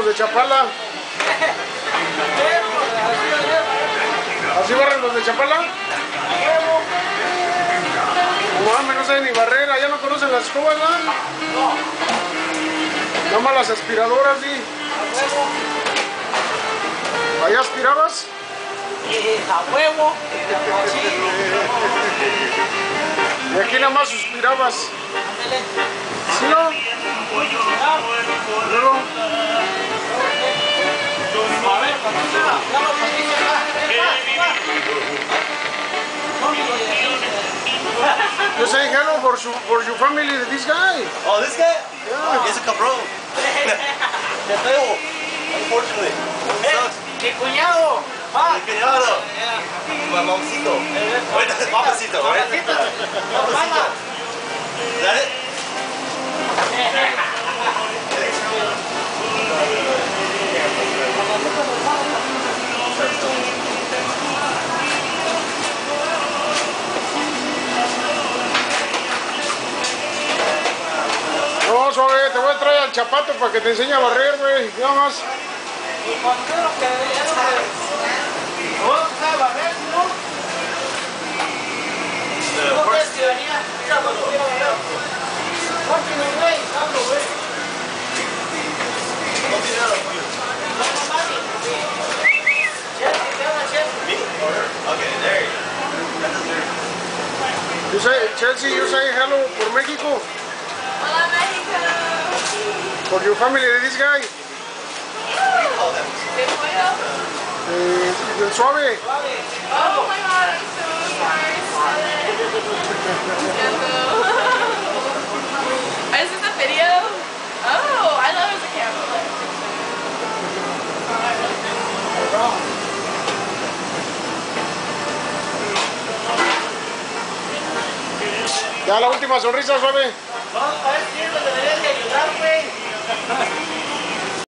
los de Chapala. ¿Así barren los de Chapala? No no saben ni barrera, ya no conocen las escobas, ¿no? Nada más las aspiradoras, sí. ¿Ahí aspirabas? a huevo. Y aquí nada más suspirabas. Hello for, su, for your family, this guy. Oh, this guy? Yeah. He's a cabrón. Qué feo. Unfortunately. Sucks. Mi cuñado. Mi cuñado. Mamoncito. Wait, Mamacito, right? Te voy a traer al chapato para que te enseñe a barrer, güey. Nada más. Que you. You say, Chelsea, you say hello for México. Hola México. For your family, eh, this guy. Oh, that was ¿Te puedo? Eh, el suave. Oh my god, I'm so sorry, Father. Is this a video? Oh, I love it as a camera. Ya la última sonrisa, suave. Ah.